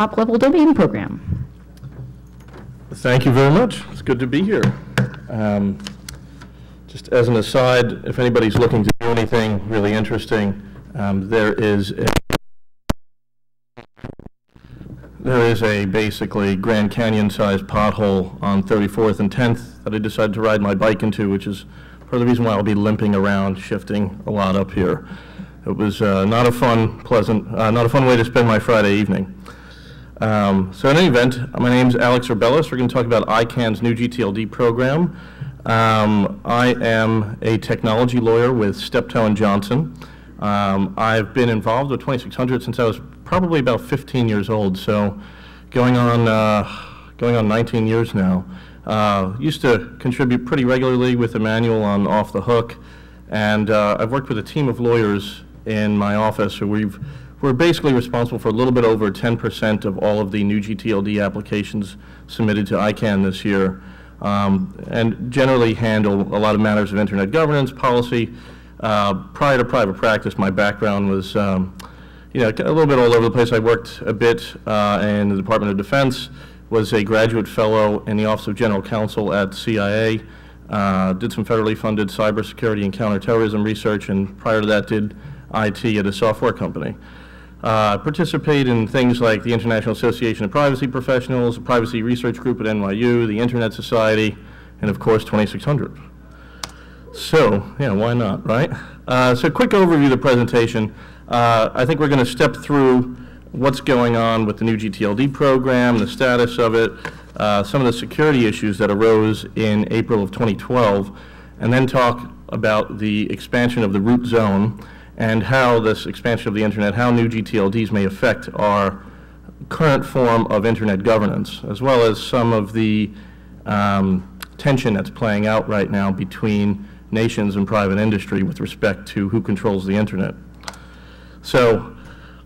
top-level domain program. Thank you very much. It's good to be here. Um, Just as an aside, if anybody's looking to do anything really interesting, um, there is, a- there is a basically Grand Canyon-sized pothole on 34th and 10th that I decided to ride my bike into, which is part of the reason why I'll be limping around, shifting a lot up here. It was uh, not a fun, pleasant, uh, not a fun way to spend my Friday evening. Um, So in any event, my name is Alex Urbelis. We're going to talk about ICANN's new GTLD program. Um, I am a technology lawyer with Steptoe and Johnson. Um, I've been involved with 2600 since I was probably about 15 years old, so going on, uh, going on 19 years now. Uh, Used to contribute pretty regularly with Emmanuel on Off the Hook, and uh, I've worked with a team of lawyers in my office who we've, we're basically responsible for a little bit over 10% of all of the new GTLD applications submitted to ICANN this year, um, and generally handle a lot of matters of internet governance, policy. Uh, Prior to private practice, my background was, um, you know, a little bit all over the place. I worked a bit uh, in the Department of Defense, was a graduate fellow in the Office of General Counsel at CIA, uh, did some federally funded cybersecurity and counterterrorism research, and prior to that did IT at a software company. Uh, Participate in things like the International Association of Privacy Professionals, the Privacy Research Group at NYU, the Internet Society, and of course 2600. So, yeah, why not, right? Uh, So quick overview of the presentation. Uh, I think we're going to step through what's going on with the new GTLD program, the status of it, uh, some of the security issues that arose in April of 2012, and then talk about the expansion of the root zone and how this expansion of the internet, how new GTLDs may affect our current form of internet governance, as well as some of the um, tension that's playing out right now between nations and private industry with respect to who controls the internet. So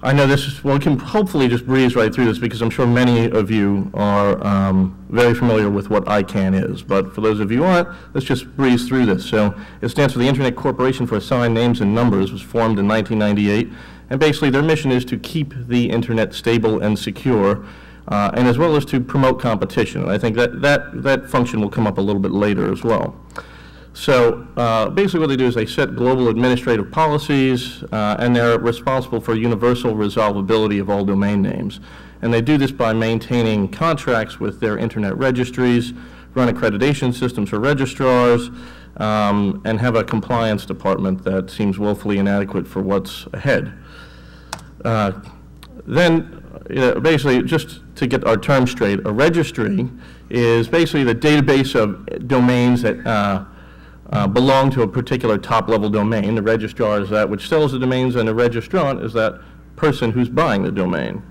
I know this is, well, we can hopefully just breeze right through this because I'm sure many of you are um, very familiar with what ICANN is. But for those of you who aren't, let's just breeze through this. So it stands for the Internet Corporation for Assigned Names and Numbers, was formed in 1998. And basically their mission is to keep the internet stable and secure, uh, and as well as to promote competition. And I think that, that, that function will come up a little bit later as well. So uh, basically what they do is they set global administrative policies, uh, and they're responsible for universal resolvability of all domain names. And they do this by maintaining contracts with their internet registries, run accreditation systems for registrars, um, and have a compliance department that seems woefully inadequate for what's ahead. Uh, Then, uh, basically, just to get our terms straight, a registry is basically the database of domains that uh, uh, belong to a particular top-level domain. The registrar is that which sells the domains, and the registrant is that person who's buying the domain.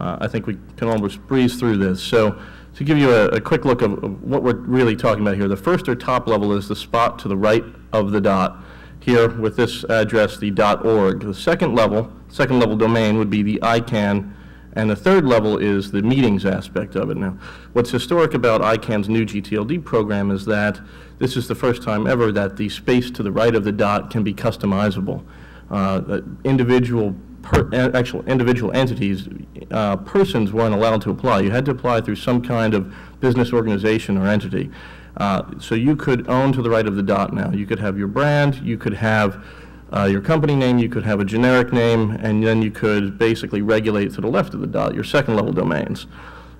Uh, I think we can almost breeze through this. So to give you a, a quick look of, of what we're really talking about here, the first or top level is the spot to the right of the dot. Here with this address, the .org. The second level, second level domain would be the ICANN, and the third level is the meetings aspect of it. Now, what's historic about ICANN's new GTLD program is that this is the first time ever that the space to the right of the dot can be customizable. Uh, individual, per, actual individual entities, uh, persons weren't allowed to apply. You had to apply through some kind of business organization or entity. Uh, so you could own to the right of the dot now. You could have your brand, you could have uh, your company name, you could have a generic name, and then you could basically regulate to the left of the dot, your second level domains.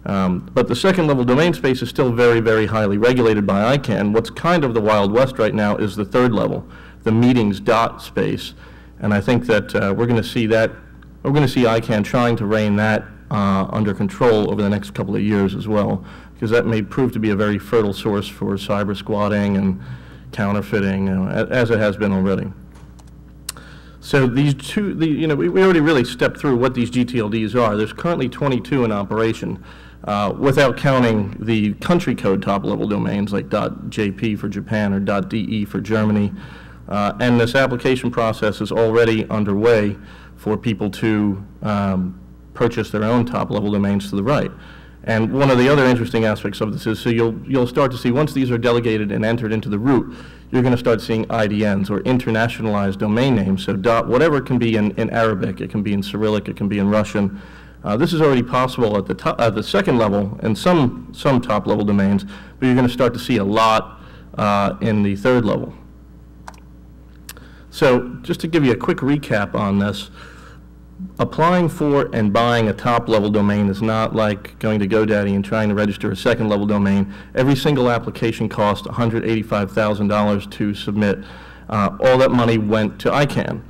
Um, But the second level domain space is still very, very highly regulated by ICANN. What's kind of the Wild West right now is the third level, the meetings dot space. And I think that uh, we're going to see that, we're going to see ICANN trying to rein that uh, under control over the next couple of years as well, because that may prove to be a very fertile source for cyber squatting and counterfeiting, you know, as it has been already. So these two, the, you know, we, we already really stepped through what these GTLDs are. There's currently 22 in operation, uh, without counting the country code top-level domains like .jp for Japan or .de for Germany. Uh, and this application process is already underway for people to um, purchase their own top-level domains to the right. And one of the other interesting aspects of this is, so you'll, you'll start to see, once these are delegated and entered into the root, you're going to start seeing IDNs, or internationalized domain names. So dot, whatever can be in, in Arabic, it can be in Cyrillic, it can be in Russian, Uh, This is already possible at the top, at the second level and some, some top-level domains, but you're going to start to see a lot uh, in the third level. So just to give you a quick recap on this, applying for and buying a top-level domain is not like going to GoDaddy and trying to register a second-level domain. Every single application cost $185,000 to submit. Uh, All that money went to ICANN.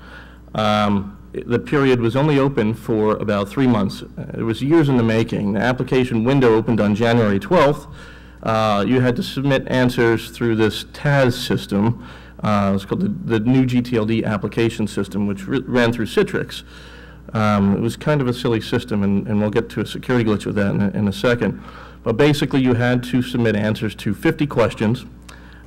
Um, The period was only open for about three months. Uh, It was years in the making. The application window opened on January 12th. Uh, You had to submit answers through this TAS system. Uh, It's called the the new GTLD application system, which ran through Citrix. Um, It was kind of a silly system, and and we'll get to a security glitch with that in a- in a second. But basically, you had to submit answers to 50 questions,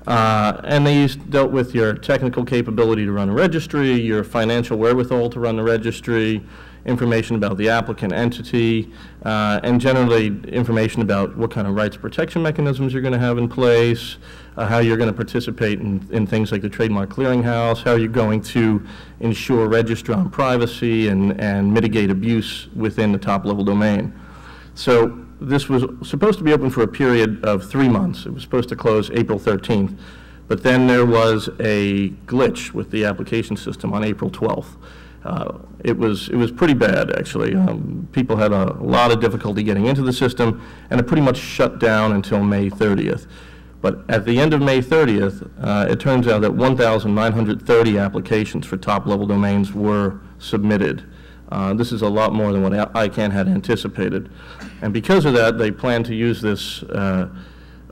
uh, and these dealt with your technical capability to run a registry, your financial wherewithal to run the registry, information about the applicant entity, uh, and generally information about what kind of rights protection mechanisms you're going to have in place, uh, how you're going to participate in, in things like the trademark clearinghouse, how you're going to ensure registrant privacy and, and mitigate abuse within the top-level domain. So this was supposed to be open for a period of three months. It was supposed to close April 13th. But then there was a glitch with the application system on April 12th. Uh, It was, it was pretty bad, actually. Um, People had a lot of difficulty getting into the system, and it pretty much shut down until May 30th. But at the end of May 30th, uh, it turns out that 1,930 applications for top-level domains were submitted. Uh, This is a lot more than what ICANN had anticipated. And because of that, they plan to use this, uh,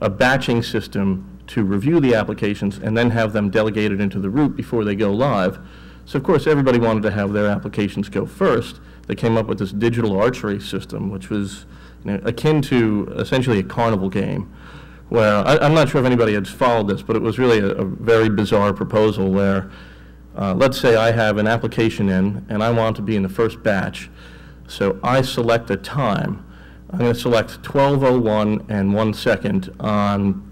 a batching system to review the applications and then have them delegated into the root before they go live. So of course, everybody wanted to have their applications go first. They came up with this digital archery system, which was you know, akin to essentially a carnival game where, I, I'm not sure if anybody has followed this, but it was really a, a very bizarre proposal where, uh, let's say I have an application in and I want to be in the first batch. So I select a time. I'm going to select 12:01 and 1 second on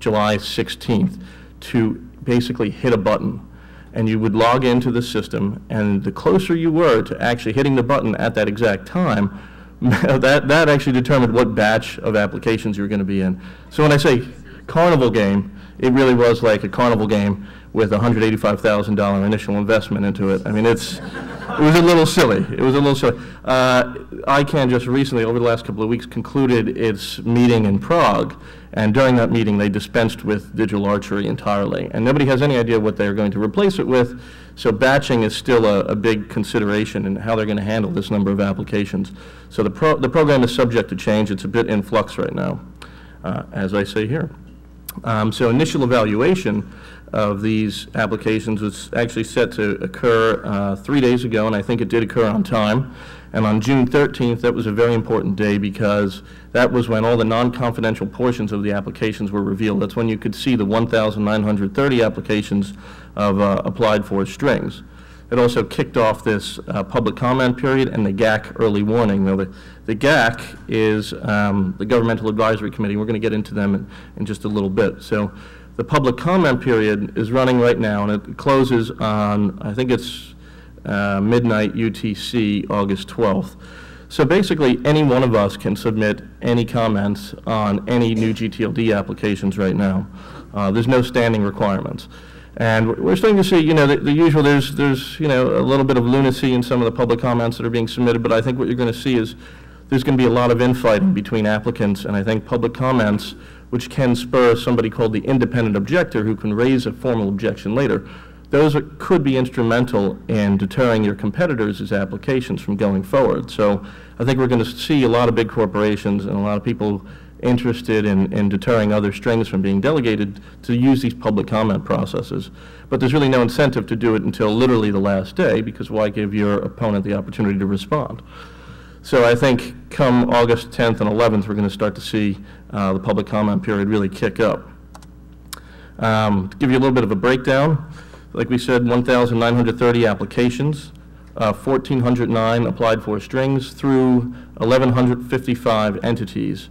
July 16th to basically hit a button. And you would log into the system, and the closer you were to actually hitting the button at that exact time, that, that actually determined what batch of applications you were going to be in. So when I say carnival game, it really was like a carnival game with a $185,000 initial investment into it. I mean, it's, it was a little silly. It was a little silly. Uh, ICANN just recently, over the last couple of weeks, concluded its meeting in Prague, and during that meeting, they dispensed with digital archery entirely. And nobody has any idea what they're going to replace it with, so batching is still a, a big consideration in how they're going to handle this number of applications. So the, pro, the program is subject to change. It's a bit in flux right now, uh, as I say here. Um, So initial evaluation of these applications was actually set to occur uh, three days ago, and I think it did occur on time. And on June 13th, that was a very important day because that was when all the non-confidential portions of the applications were revealed. That's when you could see the 1,930 applications of uh, applied for strings. It also kicked off this uh, public comment period and the GAC early warning. Now, the, the GAC is um, the Governmental Advisory Committee. We're going to get into them in, in just a little bit. So the public comment period is running right now, and it closes on, I think it's uh, midnight UTC, August 12th. So basically, any one of us can submit any comments on any new GTLD applications right now. Uh, There's no standing requirements. And we're- starting to see, you know, the the usual, there's, there's, you know, a little bit of lunacy in some of the public comments that are being submitted, but I think what you're going to see is there's going to be a lot of infighting between applicants, and I think public comments, which can spur somebody called the independent objector who can raise a formal objection later, those are- could be instrumental in deterring your competitors' applications from going forward. So I think we're going to see a lot of big corporations and a lot of people interested in, in deterring other strings from being delegated to use these public comment processes. But there's really no incentive to do it until literally the last day, because why give your opponent the opportunity to respond? So I think come August 10th and 11th, we're going to start to see uh, the public comment period really kick up. Um, To give you a little bit of a breakdown, like we said, 1,930 applications, uh, 1,409 applied for strings through 1,155 entities.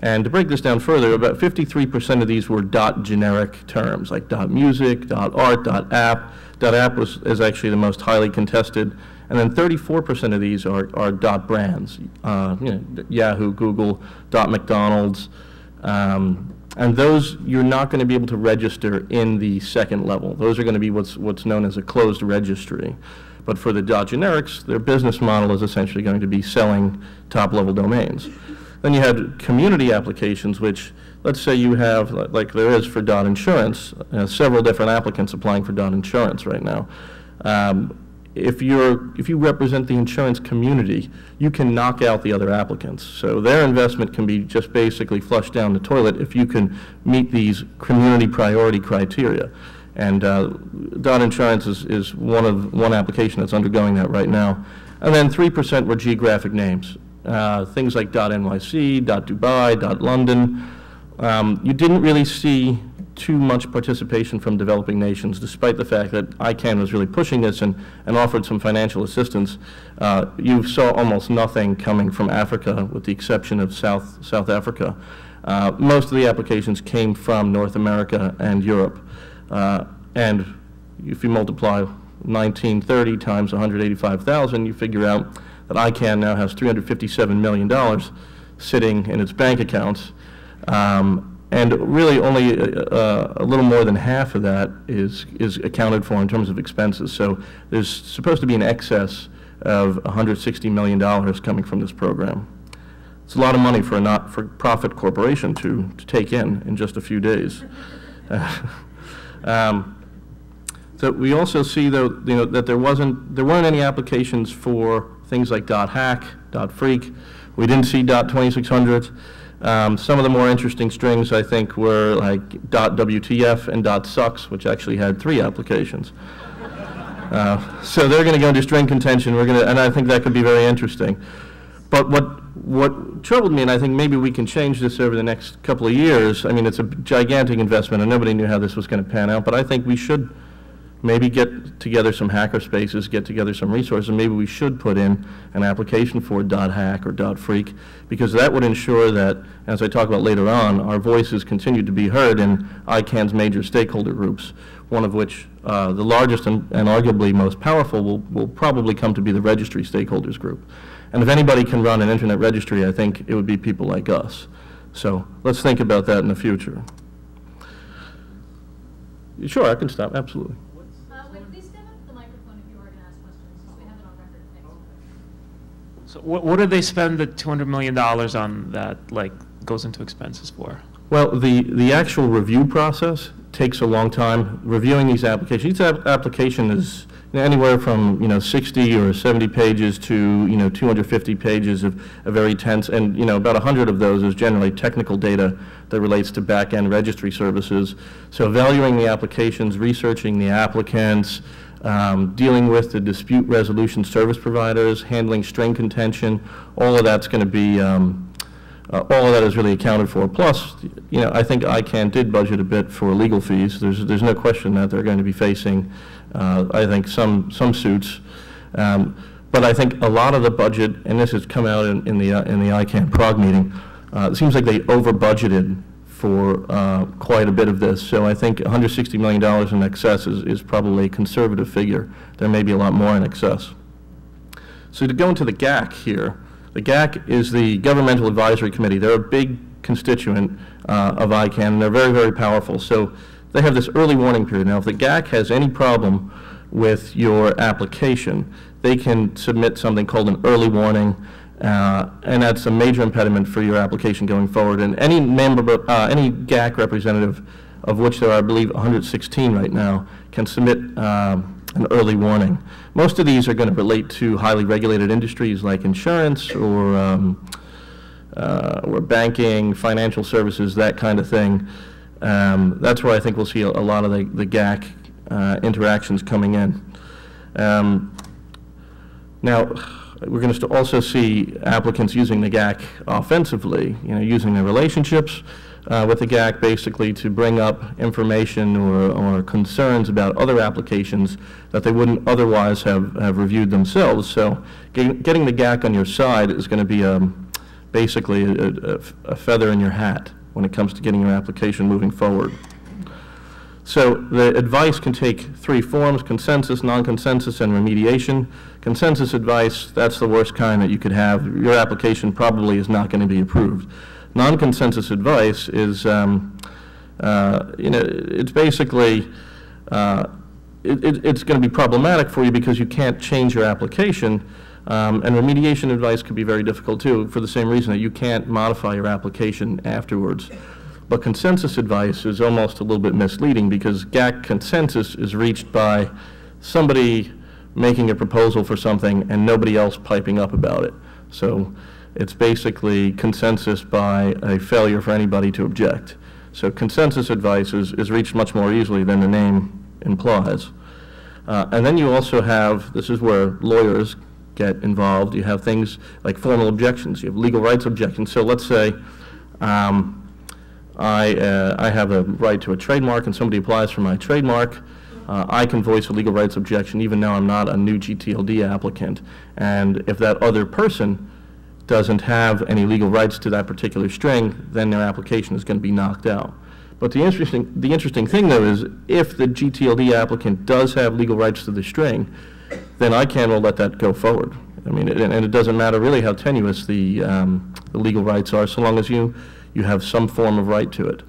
And to break this down further, about 53% of these were dot generic terms, like dot music, dot art, dot app. Dot app was, is actually the most highly contested, And then 34% of these are, are dot brands, uh, you know, Yahoo, Google, dot McDonald's. Um, and those, you're not going to be able to register in the second level. Those are going to be what's, what's known as a closed registry. But for the dot generics, their business model is essentially going to be selling top-level domains. Then you had community applications, which, let's say you have, like there is for dot insurance, uh, several different applicants applying for dot insurance right now. Um, if you're, if you represent the insurance community, you can knock out the other applicants. So their investment can be just basically flushed down the toilet if you can meet these community priority criteria. And uh, dot insurance is, is one of, one application that's undergoing that right now. And then 3% were geographic names. Uh, things like dot .nyc, dot .dubai, dot .london. Um, you didn't really see too much participation from developing nations, despite the fact that ICANN was really pushing this and, and offered some financial assistance. Uh, you saw almost nothing coming from Africa, with the exception of South, South Africa. Uh, most of the applications came from North America and Europe. Uh, and if you multiply 1930 times 185,000, you figure out that ICANN now has $357 million sitting in its bank accounts. Um, and really only uh, a little more than half of that is, is accounted for in terms of expenses. So there's supposed to be an excess of $160 million coming from this program. It's a lot of money for a not-for-profit corporation to, to take in in just a few days. um, so we also see though, you know, that there wasn't, there weren't any applications for things like dot .hack, dot .freak. We didn't see .2600. Um, some of the more interesting strings, I think, were like .wtf and .sucks, which actually had three applications. Uh, so they're going to go into string contention. We're going to, and I think that could be very interesting. But what what troubled me, and I think maybe we can change this over the next couple of years. I mean, it's a gigantic investment, and nobody knew how this was going to pan out. But I think we should maybe get together some hacker spaces, get together some resources, maybe we should put in an application for .hack or .freak, because that would ensure that, as I talk about later on, our voices continue to be heard in ICANN's major stakeholder groups, one of which, uh, the largest and, and arguably most powerful, will, will probably come to be the registry stakeholders group. And if anybody can run an internet registry, I think it would be people like us. So let's think about that in the future. Sure, I can stop, absolutely. So what, what do they spend the $200 million on that, like, goes into expenses for? Well, the, the actual review process takes a long time. Reviewing these applications, each application is anywhere from, you know, 60 or 70 pages to, you know, 250 pages of, of very tense, and, you know, about 100 of those is generally technical data that relates to back-end registry services. So evaluating the applications, researching the applicants, um, dealing with the dispute resolution service providers, handling string contention, all of that's going to be, um, uh, all of that is really accounted for. Plus, you know, I think ICANN did budget a bit for legal fees. There's, there's no question that they're going to be facing, uh, I think, some, some suits. Um, but I think a lot of the budget, and this has come out in, in the, uh, in the ICANN Prague meeting, uh, it seems like they over budgeted for uh, quite a bit of this. So I think $160 million in excess is, is probably a conservative figure. There may be a lot more in excess. So to go into the GAC here, the GAC is the Governmental Advisory Committee. They're a big constituent uh, of ICANN, and they're very, very powerful. So they have this early warning period. Now, if the GAC has any problem with your application, they can submit something called an early warning uh, and that's a major impediment for your application going forward. And any member, uh, any GAC representative, of which there are, I believe, 116 right now, can submit um, an early warning. Most of these are going to relate to highly regulated industries like insurance or, um, uh, or banking, financial services, that kind of thing. Um, that's where I think we'll see a, a lot of the, the GAC uh, interactions coming in. Um, now, we're going to also see applicants using the GAC offensively, you know, using their relationships uh, with the GAC basically to bring up information or, or concerns about other applications that they wouldn't otherwise have, have reviewed themselves. So getting, getting the GAC on your side is going to be um, basically a, a, a feather in your hat when it comes to getting your application moving forward. So the advice can take three forms, consensus, non-consensus, and remediation. Consensus advice, that's the worst kind that you could have. Your application probably is not going to be approved. Non-consensus advice is, um, uh, you know, it's basically, uh, it, it- it's going to be problematic for you because you can't change your application. Um, And remediation advice could be very difficult too, for the same reason that you can't modify your application afterwards. But consensus advice is almost a little bit misleading because GAC consensus is reached by somebody making a proposal for something and nobody else piping up about it. So it's basically consensus by a failure for anybody to object. So consensus advice is, is reached much more easily than the name implies. Uh, And then you also have, this is where lawyers get involved, you have things like formal objections, you have legal rights objections. So let's say um, I, uh, I have a right to a trademark and somebody applies for my trademark, uh, I can voice a legal rights objection even though I'm not a new GTLD applicant. And if that other person doesn't have any legal rights to that particular string, then their application is going to be knocked out. But the interesting, the interesting thing, though, is if the GTLD applicant does have legal rights to the string, then ICANN will let that go forward. I mean, and and it doesn't matter really how tenuous the, um, the legal rights are, so long as you, you have some form of right to it.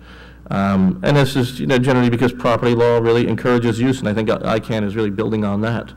Um, And this is, you know, generally because property law really encourages use, and I think ICANN is really building on that.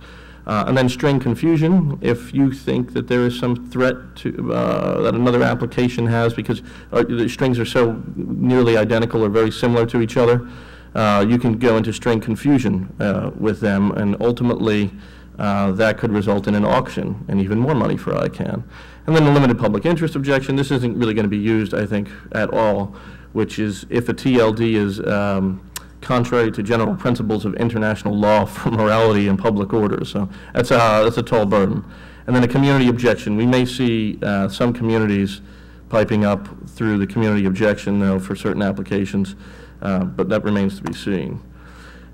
Uh, And then string confusion, if you think that there is some threat to, uh, that another application has, because uh, the strings are so nearly identical or very similar to each other, uh, you can go into string confusion uh, with them, and ultimately, uh, that could result in an auction and even more money for ICANN. And then the limited public interest objection, this isn't really going to be used, I think, at all, which is if a TLD is um, contrary to general principles of international law for morality and public order. So that's a, that's a tall burden. And then a community objection. We may see uh, some communities piping up through the community objection, though, for certain applications, uh, but that remains to be seen.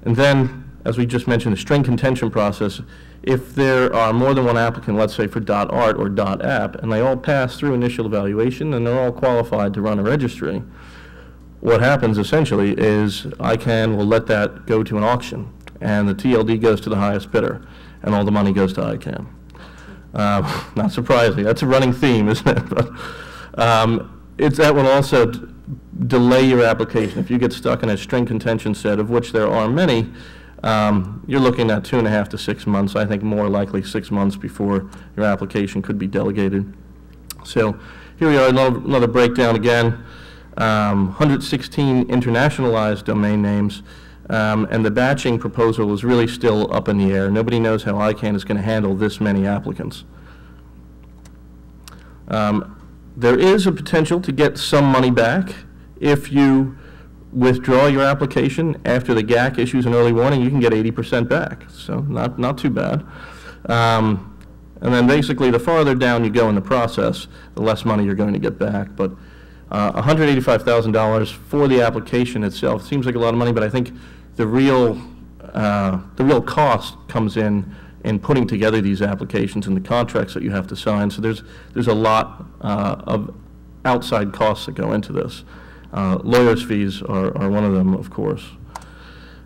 And then, as we just mentioned, the string contention process, if there are more than one applicant, let's say for .art or .app, and they all pass through initial evaluation and they're all qualified to run a registry, what happens essentially is ICANN will let that go to an auction, and the TLD goes to the highest bidder, and all the money goes to ICANN. Uh, Not surprising, that's a running theme, isn't it? But um, it's, that will also delay your application. If you get stuck in a string contention set, of which there are many, um, you're looking at two and a half to six months, I think more likely six months before your application could be delegated. So here we are, another another breakdown again. Um, 116 internationalized domain names, um, and the batching proposal is really still up in the air. Nobody knows how ICANN is going to handle this many applicants. Um, There is a potential to get some money back if you withdraw your application after the GAC issues an early warning, you can get 80% back, so not, not too bad. Um, And then basically, the farther down you go in the process, the less money you're going to get back. But uh, $185,000 for the application itself seems like a lot of money, but I think the real, uh, the real cost comes in in putting together these applications and the contracts that you have to sign. So there's, there's a lot uh, of outside costs that go into this. Uh, Lawyers' fees are, are one of them, of course.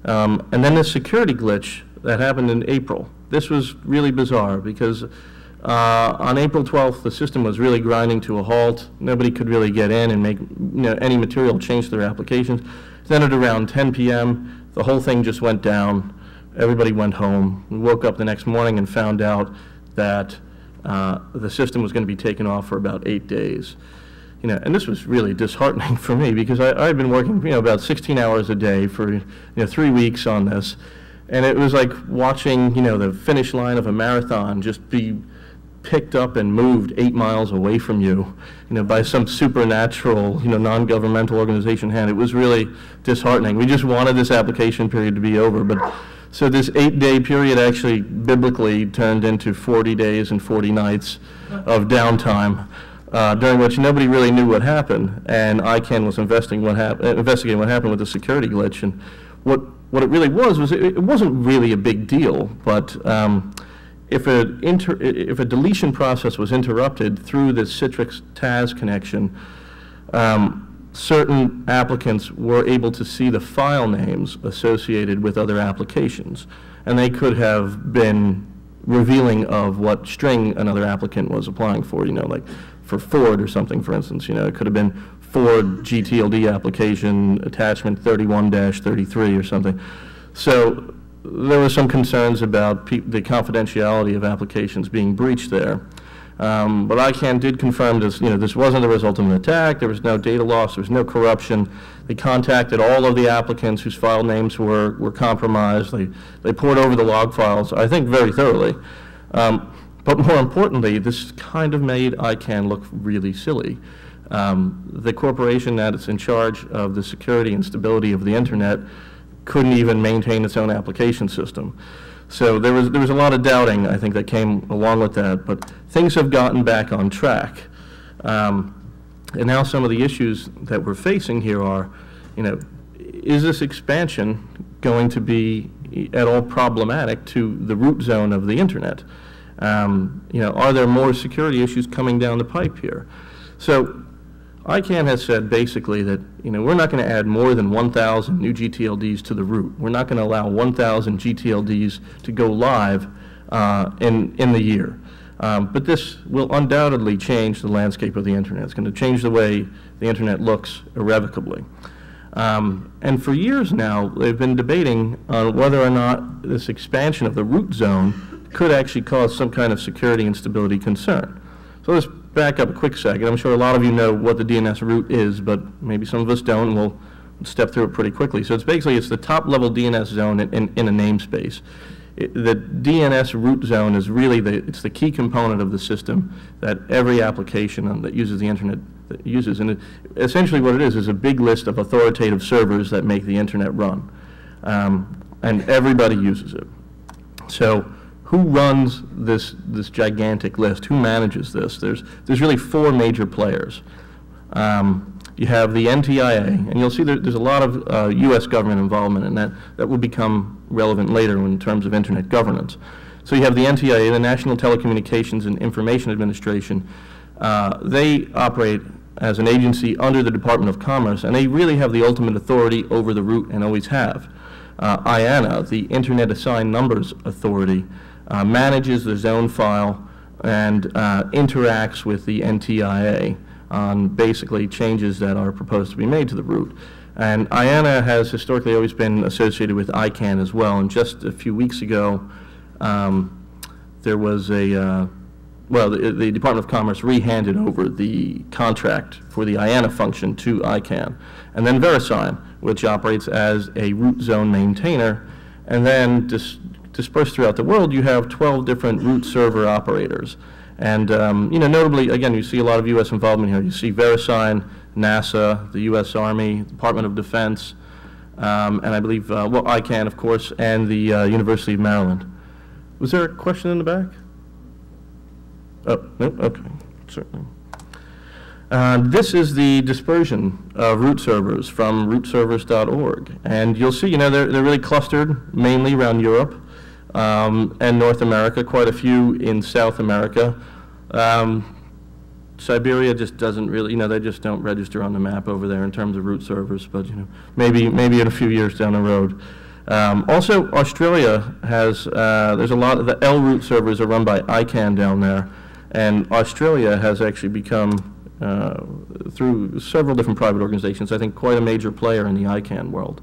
Um, And then the security glitch that happened in April. This was really bizarre because uh, on April 12th, the system was really grinding to a halt. Nobody could really get in and make, you know, any material change to their applications. Then at around 10 PM, the whole thing just went down. Everybody went home. We woke up the next morning and found out that uh, the system was going to be taken off for about eight days you know, and this was really disheartening for me because I, I'd been working, you know, about 16 hours a day for, you know, three weeks on this. And it was like watching, you know, the finish line of a marathon just be picked up and moved eight miles away from you, you know, by some supernatural, you know, non-governmental organization hand. It was really disheartening. We just wanted this application period to be over, but so this eight-day period actually biblically turned into 40 days and 40 nights of downtime uh, during which nobody really knew what happened, and ICANN was investing what hap- uh, investigating what happened with the security glitch. And what, what it really was, was it, it wasn't really a big deal, but um, if, a inter- if a deletion process was interrupted through the Citrix TAS connection, um, certain applicants were able to see the file names associated with other applications, and they could have been revealing of what string another applicant was applying for, you know, like for Ford or something, for instance, you know, it could have been Ford GTLD application attachment 31-33 or something. So there were some concerns about the confidentiality of applications being breached there. Um, But ICANN did confirm this, you know, this wasn't the result of an attack, there was no data loss, there was no corruption. They contacted all of the applicants whose file names were, were compromised. They, they pored over the log files, I think very thoroughly. Um, But more importantly, this kind of made ICANN look really silly. Um, The corporation that is in charge of the security and stability of the internet couldn't even maintain its own application system. So there was, there was a lot of doubting, I think, that came along with that, but things have gotten back on track. Um, And now some of the issues that we're facing here are, you know, is this expansion going to be at all problematic to the root zone of the internet? Um, You know, are there more security issues coming down the pipe here? So ICANN has said basically that, you know, we're not going to add more than 1,000 new GTLDs to the root. We're not going to allow 1,000 GTLDs to go live uh, in, in the year. Um, But this will undoubtedly change the landscape of the internet. It's going to change the way the internet looks irrevocably. Um, And for years now, they've been debating on whether or not this expansion of the root zone could actually cause some kind of security and stability concern. So let's back up a quick second. I'm sure a lot of you know what the DNS root is, but maybe some of us don't, we'll step through it pretty quickly. So it's basically, it's the top-level DNS zone in, in, in a namespace. It- The DNS root zone is really the, it's the key component of the system that every application um, that uses the internet that uses. And it- essentially what it is, is a big list of authoritative servers that make the internet run. Um, And everybody uses it. So who runs this, this gigantic list? Who manages this? There's, there's really four major players. Um, You have the NTIA, and you'll see there, there's a lot of uh, U.S. government involvement in that. That will become relevant later in terms of internet governance. So you have the NTIA, the National Telecommunications and Information Administration. Uh, They operate as an agency under the Department of Commerce, and they really have the ultimate authority over the root and always have. Uh, IANA, the Internet Assigned Numbers Authority, uh, manages the zone file and uh, interacts with the NTIA on basically changes that are proposed to be made to the root. And IANA has historically always been associated with ICANN as well, and just a few weeks ago, um, there was a, uh, well, the the Department of Commerce rehanded over the contract for the IANA function to ICANN. And then VeriSign, which operates as a root zone maintainer, and then dis- dispersed throughout the world, you have 12 different root server operators. And, um, you know, notably, again, you see a lot of U.S. involvement here. You see VeriSign, NASA, the U.S. Army, Department of Defense, um, and I believe, uh, well, ICANN, of course, and the uh, University of Maryland. Was there a question in the back? Oh, no, okay, certainly. Uh, This is the dispersion of root servers from rootservers.org. And you'll see, you know, they're, they're really clustered mainly around Europe um, and North America, quite a few in South America. Um, Siberia just doesn't really, you know, they just don't register on the map over there in terms of root servers, but, you know, maybe, maybe in a few years down the road. Um, Also, Australia has, uh, there's a lot of, the L root servers are run by ICANN down there, and Australia has actually become, uh, through several different private organizations, I think quite a major player in the ICANN world.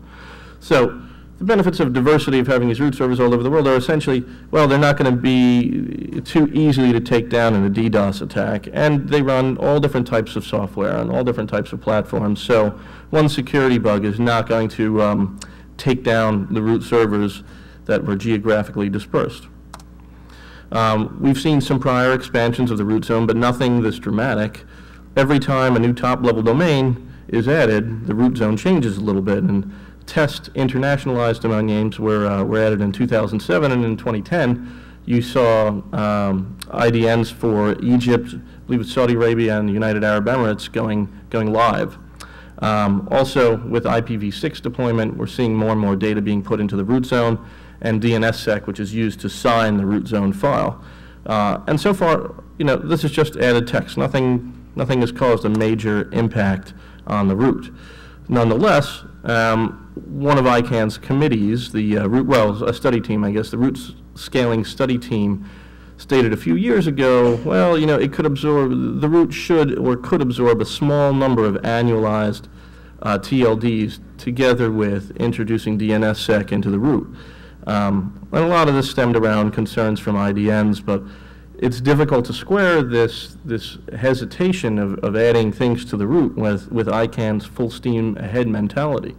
So the benefits of diversity of having these root servers all over the world are essentially, well, they're not going to be too easily to take down in a DDoS attack, and they run all different types of software on all different types of platforms. So one security bug is not going to um, take down the root servers that were geographically dispersed. Um, We've seen some prior expansions of the root zone, but nothing this dramatic. Every time a new top-level domain is added, the root zone changes a little bit, and test internationalized domain names were, uh, were added in 2007, and in 2010, you saw um, IDNs for Egypt, I believe it's Saudi Arabia and the United Arab Emirates going, going live. Um, Also, with IPv6 deployment, we're seeing more and more data being put into the root zone, and DNSSEC, which is used to sign the root zone file. Uh, And so far, you know, this is just added text. Nothing, nothing has caused a major impact on the root. Nonetheless, um, one of ICANN's committees, the uh, root, well, a study team, I guess, the root s- scaling study team, stated a few years ago, well, you know, it could absorb, the root should or could absorb a small number of annualized uh, TLDs together with introducing DNSSEC into the root. Um, and a lot of this stemmed around concerns from IDNs, but it's difficult to square this, this hesitation of, of adding things to the root with, with ICANN's full steam ahead mentality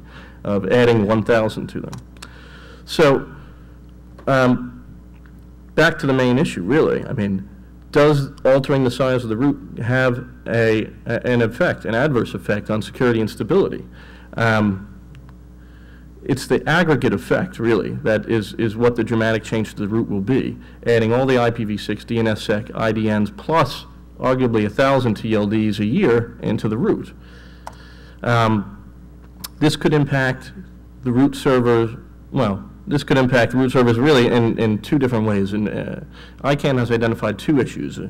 of adding 1,000 to them. So, um, back to the main issue, really. I mean, does altering the size of the root have a, a- an effect, an adverse effect on security and stability? Um, it's the aggregate effect, really, that is, is what the dramatic change to the root will be. Adding all the IPv6, DNSSEC, IDNs, plus arguably 1,000 TLDs a year into the root. Um, this could impact the root servers, well, this could impact root servers really in, in two different ways. And uh, ICANN has identified two issues, uh,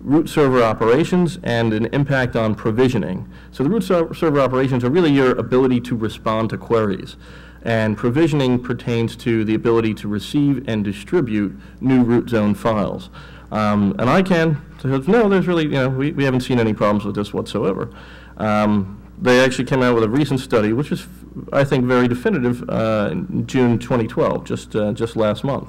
root server operations and an impact on provisioning. So the root ser- server operations are really your ability to respond to queries. And provisioning pertains to the ability to receive and distribute new root zone files. Um, and ICANN says, no, there's really, you know, we, we haven't seen any problems with this whatsoever. Um, they actually came out with a recent study, which is, I think, very definitive, uh, in June 2012, just, uh, just last month.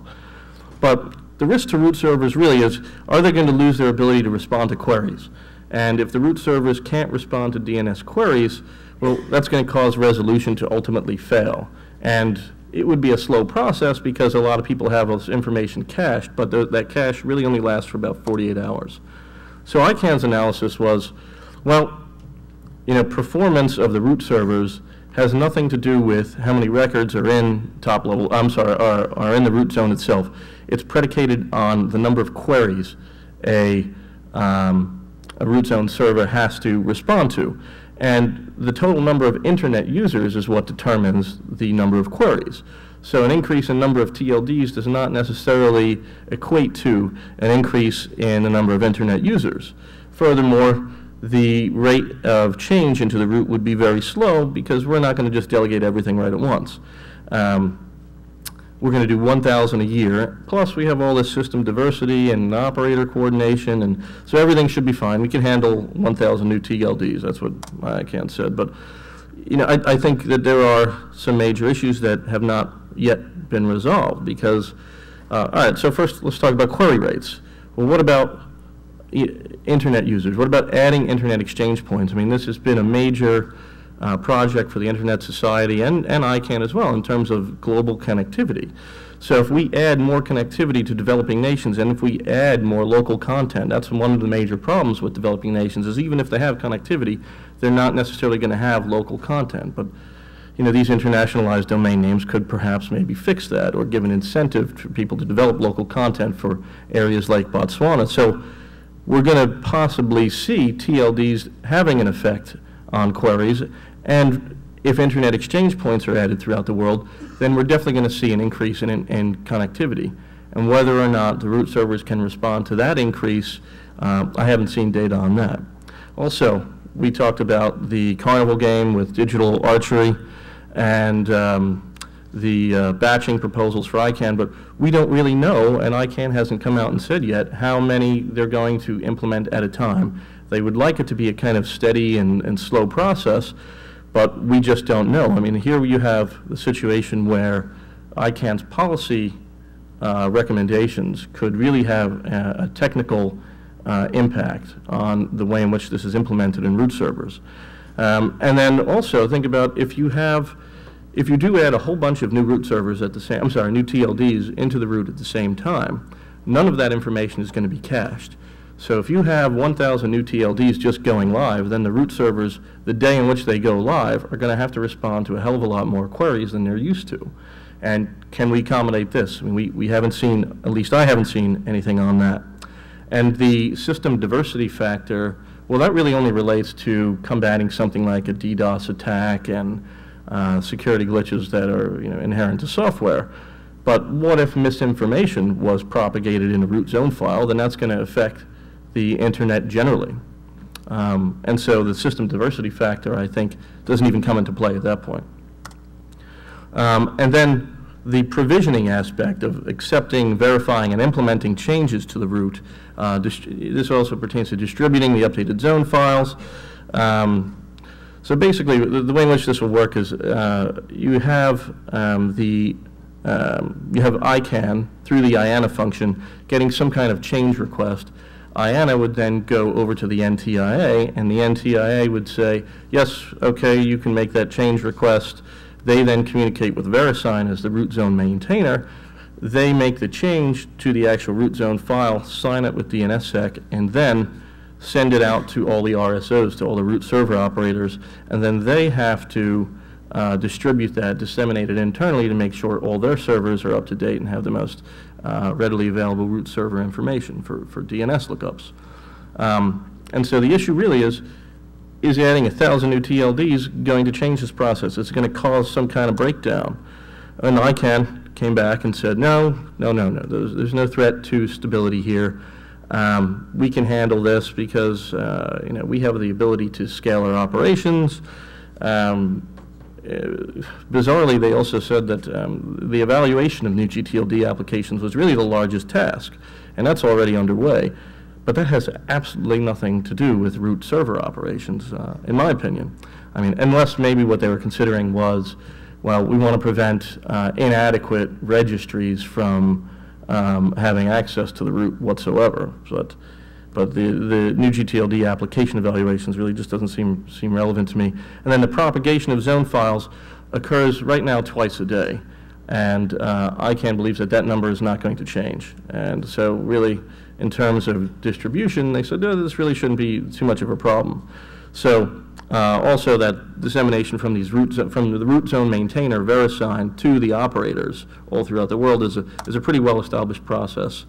But the risk to root servers really is, are they going to lose their ability to respond to queries? And if the root servers can't respond to DNS queries, well, that's going to cause resolution to ultimately fail. And it would be a slow process because a lot of people have this information cached, but th- that cache really only lasts for about 48 hours. So ICANN's analysis was, well, you know, performance of the root servers has nothing to do with how many records are in top level, I'm sorry, are, are in the root zone itself. It's predicated on the number of queries a, um, a root zone server has to respond to. And the total number of internet users is what determines the number of queries. So an increase in number of TLDs does not necessarily equate to an increase in the number of internet users. Furthermore, the rate of change into the root would be very slow because we're not going to just delegate everything right at once. Um, we're going to do 1,000 a year, plus we have all this system diversity and operator coordination, and so everything should be fine. We can handle 1,000 new TLDs, that's what ICANN said. But, you know, I, I think that there are some major issues that have not yet been resolved because, uh, all right, so first let's talk about query rates. Well, what about internet users? What about adding internet exchange points? I mean, this has been a major uh, project for the Internet Society and, and ICANN as well in terms of global connectivity. So if we add more connectivity to developing nations and if we add more local content, that's one of the major problems with developing nations is even if they have connectivity, they're not necessarily going to have local content. But you know, these internationalized domain names could perhaps maybe fix that or give an incentive for people to develop local content for areas like Botswana. So we're going to possibly see TLDs having an effect on queries. And if internet exchange points are added throughout the world, then we're definitely going to see an increase in, in connectivity. And whether or not the root servers can respond to that increase, uh, I haven't seen data on that. Also, we talked about the carnival game with digital archery and um, the uh, batching proposals for ICANN, but we don't really know, and ICANN hasn't come out and said yet, how many they're going to implement at a time. They would like it to be a kind of steady and, and slow process, but we just don't know. I mean, here you have the situation where ICANN's policy uh, recommendations could really have a, a technical uh, impact on the way in which this is implemented in root servers. Um, and then also think about if you have, if you do add a whole bunch of new root servers at the same, I'm sorry, new TLDs into the root at the same time, none of that information is going to be cached. So if you have 1,000 new TLDs just going live, then the root servers, the day in which they go live, are going to have to respond to a hell of a lot more queries than they're used to. And can we accommodate this? I mean, we, we haven't seen, at least I haven't seen anything on that. And the system diversity factor, well, that really only relates to combating something like a DDoS attack and uh, security glitches that are you know, inherent to software. But what if misinformation was propagated in a root zone file? Then that's going to affect the internet generally. Um, And so the system diversity factor, I think, doesn't even come into play at that point. Um, And then the provisioning aspect of accepting, verifying, and implementing changes to the root. uh, This also pertains to distributing the updated zone files. Um, So basically, the the way in which this will work is uh, you have um, the, um, you have ICANN through the IANA function getting some kind of change request. IANA would then go over to the NTIA, and the NTIA would say, yes, okay, you can make that change request. They then communicate with VeriSign as the root zone maintainer. They make the change to the actual root zone file, sign it with DNSSEC, and then send it out to all the RSOs, to all the root server operators, and then they have to uh, distribute that, disseminate it internally to make sure all their servers are up to date and have the most uh, readily available root server information for, for DNS lookups. Um, And so the issue really is, is adding a thousand new TLDs going to change this process? Is it going to cause some kind of breakdown. And ICANN came back and said, no, no, no, no, there's, there's no threat to stability here. Um, we can handle this because, uh, you know, we have the ability to scale our operations. Um, uh, Bizarrely, they also said that um, the evaluation of new GTLD applications was really the largest task, and that's already underway. But that has absolutely nothing to do with root server operations, uh, in my opinion. I mean, unless maybe what they were considering was, well, we want to prevent uh, inadequate registries from um, having access to the root whatsoever. But, but the, the new GTLD application evaluations really just doesn't seem, seem relevant to me. And then the propagation of zone files occurs right now twice a day. And uh, ICANN believes that that number is not going to change. And so really, in terms of distribution, they said, no, this really shouldn't be too much of a problem. So uh, also that dissemination from these root, from the root zone maintainer, VeriSign, to the operators all throughout the world is a, is a pretty well-established process.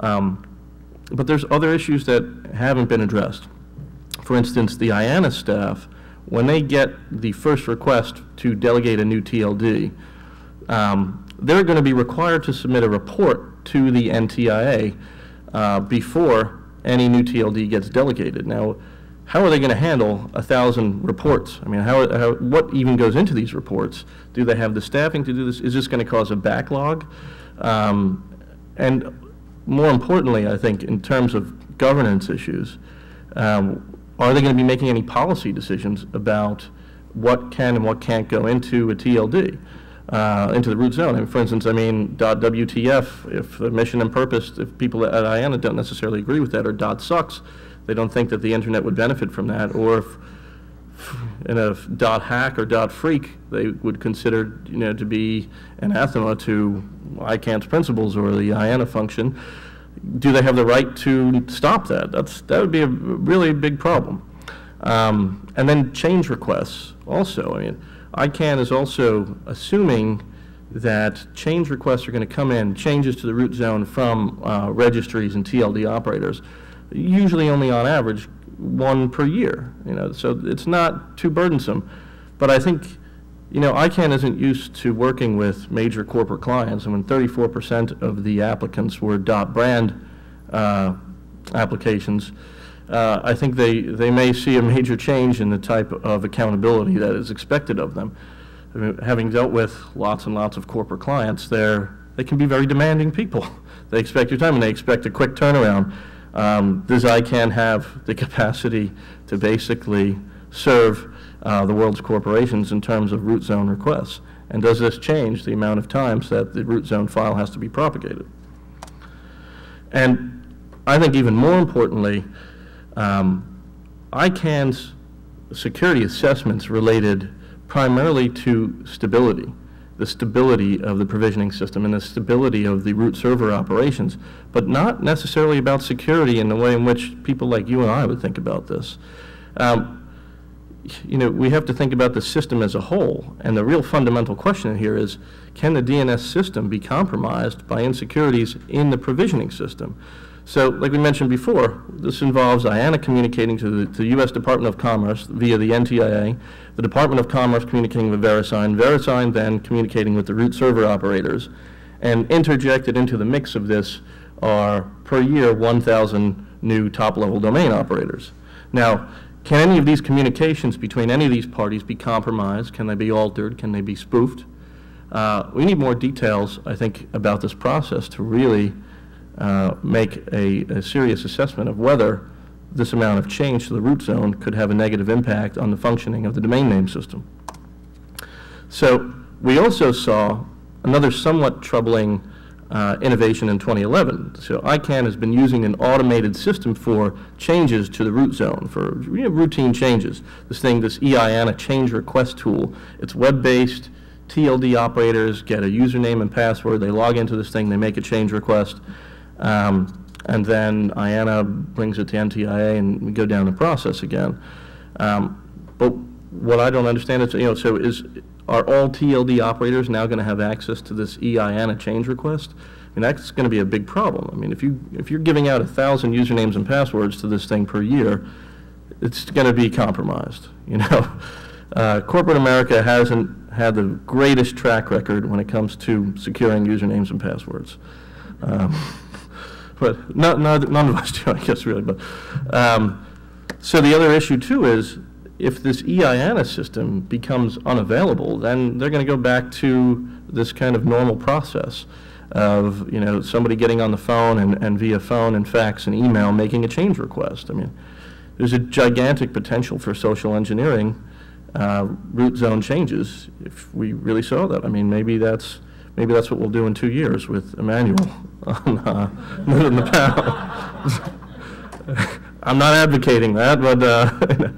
Um, But there's other issues that haven't been addressed. For instance, the IANA staff, when they get the first request to delegate a new TLD, um, they're going to be required to submit a report to the NTIA uh, before any new TLD gets delegated. Now, how are they going to handle a thousand reports? I mean, how, how, what even goes into these reports? Do they have the staffing to do this? Is this going to cause a backlog? Um, and more importantly, I think, in terms of governance issues, um, are they going to be making any policy decisions about what can and what can't go into a TLD, uh, into the root zone? And for instance, I mean, .wtf, if the mission and purpose, if people at IANA don't necessarily agree with that, or dot .sucks, they don't think that the internet would benefit from that, or if in a dot hack or dot freak, they would consider, you know, to be anathema to ICANN's principles or the IANA function. Do they have the right to stop that? That's, that would be a really big problem. Um, and then change requests also. I mean, ICANN is also assuming that change requests are going to come in, changes to the root zone from uh, registries and TLD operators, usually only on average one per year, you know, so it's not too burdensome. But I think, you know, ICANN isn't used to working with major corporate clients, and when 34% of the applicants were dot brand uh, applications, uh, I think they, they may see a major change in the type of accountability that is expected of them. I mean, having dealt with lots and lots of corporate clients, they're, they can be very demanding people. They expect your time and they expect a quick turnaround. Um, does ICANN have the capacity to basically serve uh, the world's corporations in terms of root zone requests? And does this change the amount of times that the root zone file has to be propagated? And I think even more importantly, um, ICANN's security assessments related primarily to stability, the stability of the provisioning system and the stability of the root server operations, but not necessarily about security in the way in which people like you and I would think about this. Um, you know, we have to think about the system as a whole, and the real fundamental question here is, can the DNS system be compromised by insecurities in the provisioning system? So, like we mentioned before, this involves IANA communicating to the, to the U.S. Department of Commerce via the NTIA, the Department of Commerce communicating with VeriSign, VeriSign then communicating with the root server operators, and interjected into the mix of this are, per year, 1,000 new top-level domain operators. Now, can any of these communications between any of these parties be compromised? Can they be altered? Can they be spoofed? Uh, we need more details, I think, about this process to really uh, make a, a serious assessment of whether this amount of change to the root zone could have a negative impact on the functioning of the domain name system. So we also saw another somewhat troubling uh, innovation in 2011. So ICANN has been using an automated system for changes to the root zone, for you know, routine changes. This thing, this EIANA change request tool, it's web-based. TLD operators get a username and password. They log into this thing. They make a change request. Um, and then IANA brings it to NTIA and we go down the process again. Um, but what I don't understand is, you know, so is, are all TLD operators now going to have access to this EIANA change request? I mean, that's going to be a big problem. I mean, if, you, if you're giving out a thousand usernames and passwords to this thing per year, it's going to be compromised, you know? Uh, corporate America hasn't had the greatest track record when it comes to securing usernames and passwords. Um, but not, not, none of us do, I guess, really. But um, so the other issue too is if this EIANA system becomes unavailable, then they're going to go back to this kind of normal process of you know somebody getting on the phone and, and via phone and fax and email making a change request. I mean, there's a gigantic potential for social engineering uh, root zone changes if we really saw that. I mean, maybe that's maybe that's what we'll do in two years with Emmanuel on, uh, the panel. I'm not advocating that, but uh,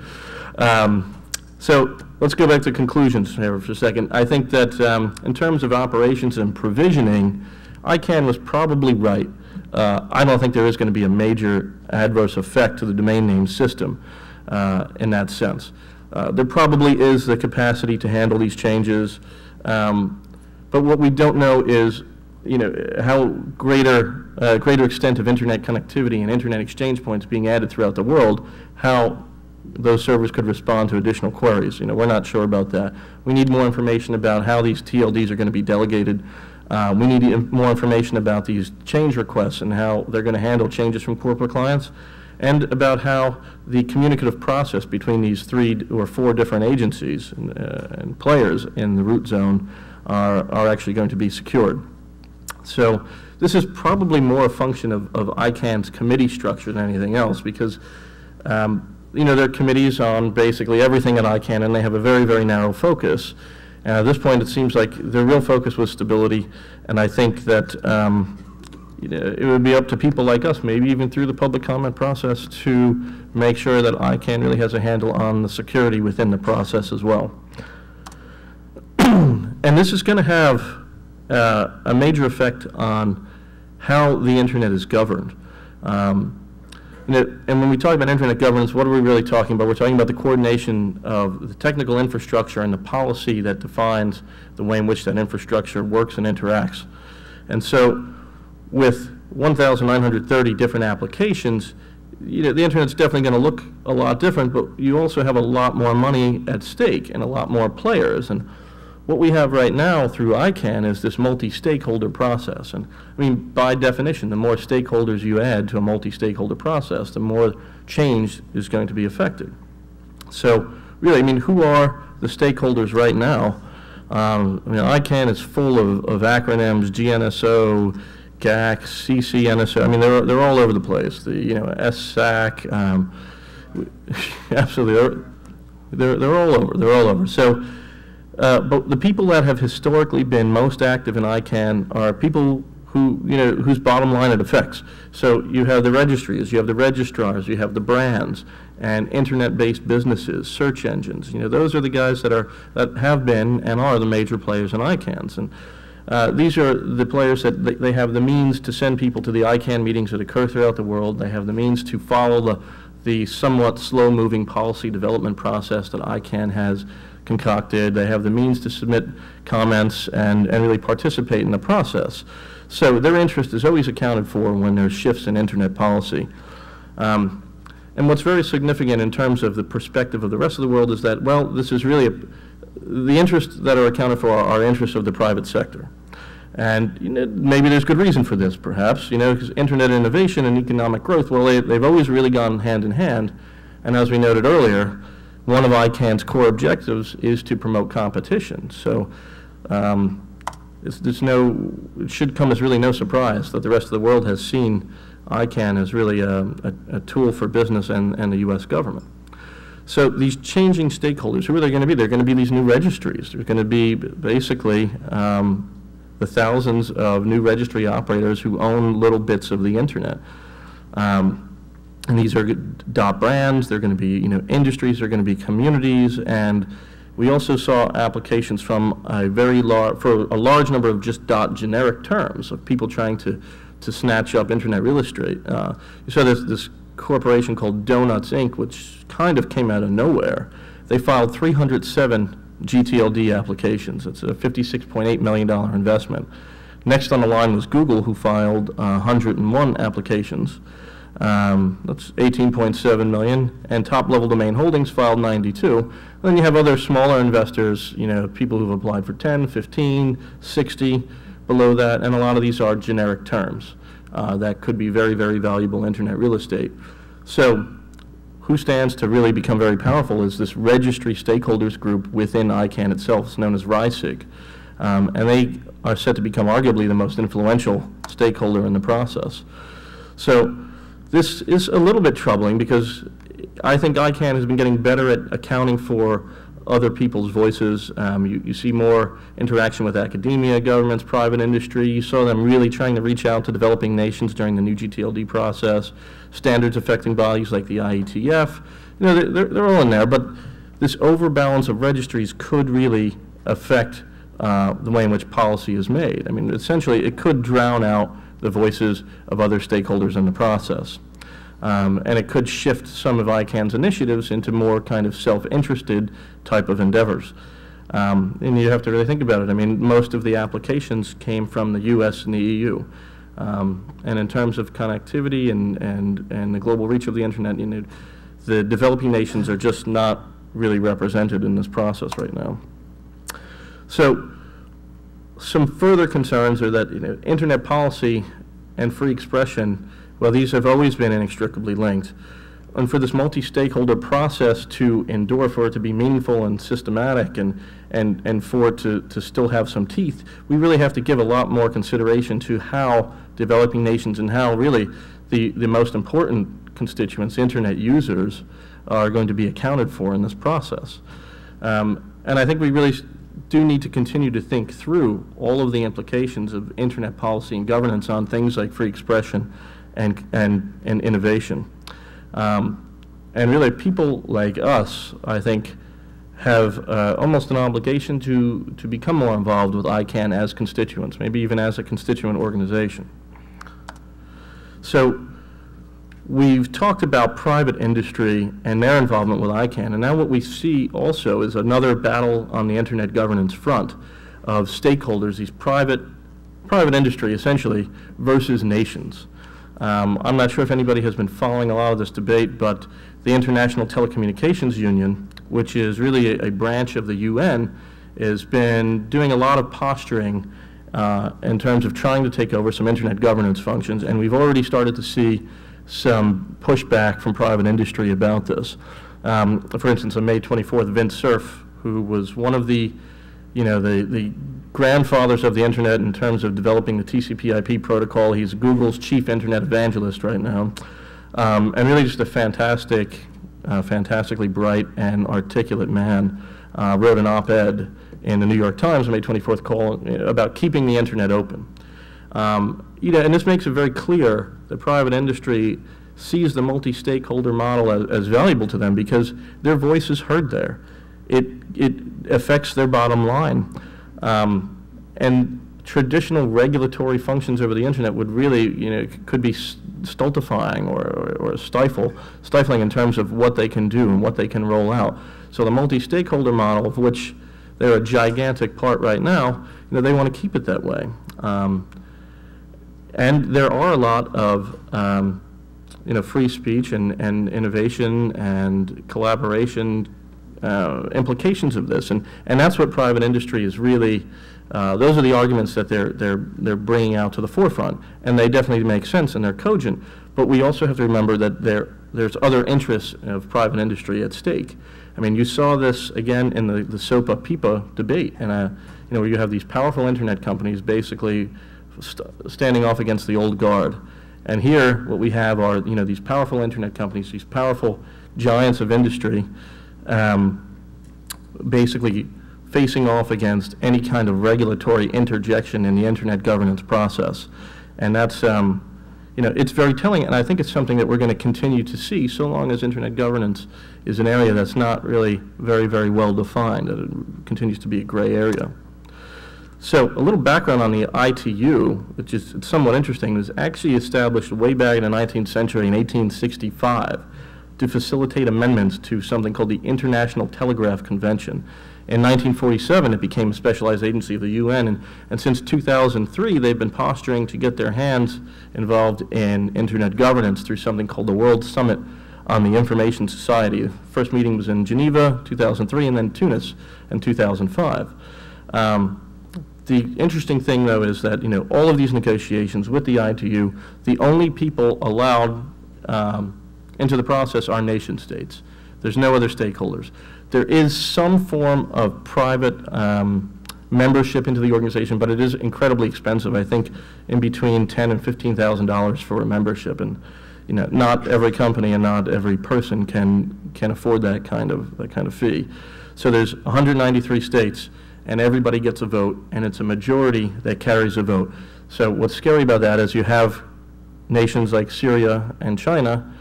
um, so let's go back to conclusions here for a second. I think that um, in terms of operations and provisioning, ICANN was probably right. Uh, I don't think there is going to be a major adverse effect to the domain name system uh, in that sense. Uh, there probably is the capacity to handle these changes, um, but what we don't know is, you know, how greater, uh, greater extent of internet connectivity and internet exchange points being added throughout the world, how those servers could respond to additional queries. You know, we're not sure about that. We need more information about how these TLDs are going to be delegated. Uh, we need more information about these change requests and how they're going to handle changes from corporate clients and about how the communicative process between these three or four different agencies and, uh, and players in the root zone are, are actually going to be secured. So this is probably more a function of, of ICANN's committee structure than anything else because um, you know, there are committees on basically everything at ICANN and they have a very, very narrow focus. And at this point, it seems like their real focus was stability, and I think that um, you know, it would be up to people like us, maybe even through the public comment process, to make sure that ICANN really has a handle on the security within the process as well. and this is going to have uh, a major effect on how the internet is governed. Um, and, and when we talk about internet governance, what are we really talking about? We're talking about the coordination of the technical infrastructure and the policy that defines the way in which that infrastructure works and interacts. And so with 1,930 different applications, you know, the internet's definitely going to look a lot different, but you also have a lot more money at stake and a lot more players. And what we have right now through ICANN is this multi-stakeholder process. And I mean, by definition, the more stakeholders you add to a multi-stakeholder process, the more change is going to be affected. So really, I mean, who are the stakeholders right now? Um, I mean, ICANN is full of, of acronyms, GNSO, GAC, CCNSO. I mean, they're, they're all over the place. The, you know, SSAC, um, absolutely, they're, they're all over. They're all over. So, uh, but the people that have historically been most active in ICANN are people who, you know, whose bottom line it affects. So you have the registries, you have the registrars, you have the brands, and internet-based businesses, search engines. You know, those are the guys that are that have been and are the major players in ICANNs. And uh, these are the players that they, they have the means to send people to the ICANN meetings that occur throughout the world. They have the means to follow the the somewhat slow-moving policy development process that ICANN has concocted. They have the means to submit comments and, and really participate in the process. So their interest is always accounted for when there's shifts in internet policy. Um, and what's very significant in terms of the perspective of the rest of the world is that, well, this is really, a, the interests that are accounted for are, interests of the private sector. And you know, maybe there's good reason for this, perhaps, you know, because internet innovation and economic growth, well, they, they've always really gone hand in hand. And as we noted earlier, one of ICANN's core objectives is to promote competition. So um, it's, no, it should come as really no surprise that the rest of the world has seen ICANN as really a, a, a tool for business and, and the U.S. government. So these changing stakeholders, who are they going to be? They're going to be these new registries. There's going to be basically um, the thousands of new registry operators who own little bits of the internet. Um, and these are dot brands, they're going to be, you know, industries, they're going to be communities, and we also saw applications from a very large, for a large number of just dot generic terms of people trying to, to snatch up internet real estate. Uh, you saw this, this corporation called Donuts Inc., which kind of came out of nowhere. They filed 307 GTLD applications. It's a $56.8 million investment. Next on the line was Google, who filed uh, 101 applications. Um, that's 18.7 million, and top-level domain holdings filed 92. And then you have other smaller investors, you know, people who've applied for 10, 15, 60, below that, and a lot of these are generic terms uh, that could be very, very valuable internet real estate. So who stands to really become very powerful is this registry stakeholders group within ICANN itself. It's known as RISIG. Um, and they are set to become arguably the most influential stakeholder in the process. So this is a little bit troubling because I think ICANN has been getting better at accounting for other people's voices. Um, you, you, see more interaction with academia, governments, private industry. You saw them really trying to reach out to developing nations during the new GTLD process. Standards affecting bodies like the IETF. You know, they're, they're all in there, but this overbalance of registries could really affect uh, the way in which policy is made. I mean, essentially, it could drown out the voices of other stakeholders in the process. Um, and it could shift some of ICANN's initiatives into more kind of self-interested type of endeavors. Um, and you have to really think about it. I mean, most of the applications came from the U.S. and the EU. Um, and in terms of connectivity and, and, and the global reach of the internet, you know, the developing nations are just not really represented in this process right now. So some further concerns are that you know, internet policy and free expression, well, these have always been inextricably linked. And for this multi-stakeholder process to endure, for it to be meaningful and systematic and, and, and for it to, to still have some teeth, we really have to give a lot more consideration to how developing nations and how really the, the most important constituents, internet users, are going to be accounted for in this process. Um, and I think we really do need to continue to think through all of the implications of internet policy and governance on things like free expression and, and, and innovation. Um, and really, people like us, I think, have uh, almost an obligation to, to become more involved with ICANN as constituents, maybe even as a constituent organization. So We've talked about private industry and their involvement with ICANN, and now what we see also is another battle on the internet governance front of stakeholders, these private, private industry essentially, versus nations. Um, I'm not sure if anybody has been following a lot of this debate, but the International Telecommunications Union, which is really a, a branch of the UN, has been doing a lot of posturing uh, in terms of trying to take over some internet governance functions, and we've already started to see some pushback from private industry about this. Um, for instance, on May 24th, Vint Cerf, who was one of the, you know, the, the grandfathers of the internet in terms of developing the TCP/IP protocol. He's Google's chief internet evangelist right now, um, and really just a fantastic, uh, fantastically bright and articulate man. Uh, wrote an op-ed in the New York Times on May 24th call about keeping the internet open. Um, you know, and this makes it very clear that private industry sees the multi-stakeholder model as, as, valuable to them because their voice is heard there. It, it affects their bottom line. Um, and traditional regulatory functions over the internet would really, you know, could be stultifying or, or, or stifle, stifling in terms of what they can do and what they can roll out. So the multi-stakeholder model, of which they're a gigantic part right now, you know, they want to keep it that way. Um, and there are a lot of um, you know, free speech and, and innovation and collaboration uh, implications of this. And, and that's what private industry is really Uh, those are the arguments that they're, they're, they're bringing out to the forefront, and they definitely make sense and they're cogent. But we also have to remember that there, there's other interests of private industry at stake. I mean, you saw this again in the, the SOPA PIPA debate, and uh, you know, where you have these powerful internet companies basically st standing off against the old guard. And here, what we have are you know these powerful internet companies, these powerful giants of industry, um, basically facing off against any kind of regulatory interjection in the internet governance process. And that's, um, you know, it's very telling, and I think it's something that we're going to continue to see so long as internet governance is an area that's not really very, very well defined, it continues to be a gray area. So a little background on the ITU, which is somewhat interesting, was actually established way back in the 19th century in 1865 to facilitate amendments to something called the International Telegraph Convention. In 1947, it became a specialized agency of the UN, and, and since 2003, they've been posturing to get their hands involved in internet governance through something called the World Summit on the Information Society. The first meeting was in Geneva, 2003, and then Tunis in 2005. Um, the interesting thing, though, is that you know all of these negotiations with the ITU, the only people allowed um, into the process are nation states. There's no other stakeholders. There is some form of private um, membership into the organization, but it is incredibly expensive. I think in between ten and fifteen thousand dollars for a membership, and you know, not every company and not every person can can afford that kind of that kind of fee. So there's 193 states, and everybody gets a vote, and it's a majority that carries a vote. So what's scary about that is you have nations like Syria and China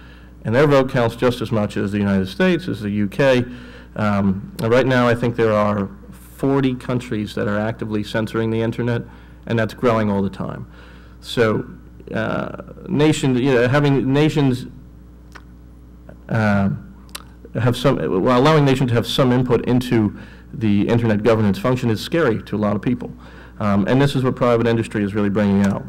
and their vote counts just as much as the United States, as the UK. Um, right now, I think there are 40 countries that are actively censoring the internet, and that's growing all the time. So, uh, nation, you know, having nations uh, have some, well, allowing nations to have some input into the internet governance function is scary to a lot of people. Um, and this is what private industry is really bringing out.